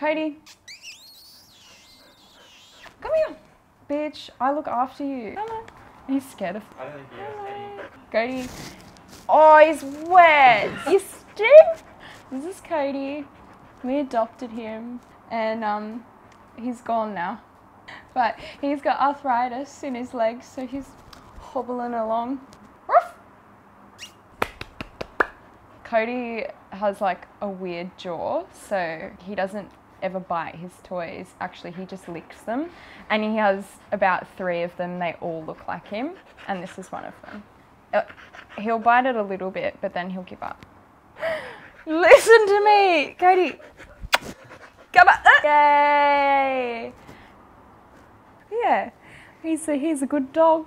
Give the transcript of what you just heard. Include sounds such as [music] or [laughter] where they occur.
Cody. Come here. Bitch, I look after you. Come on. He's scared of I don't think he has Cody. any. Oh, he's wet. [laughs] you stink. This is Cody. We adopted him, and um, he's gone now. But he's got arthritis in his legs, so he's hobbling along. Ruff. Cody has like a weird jaw, so he doesn't ever bite his toys. Actually, he just licks them, and he has about three of them. They all look like him, and this is one of them. Uh, he'll bite it a little bit, but then he'll give up. [laughs] Listen to me, Cody. Come on. Yay. Yeah, he's a, he's a good dog.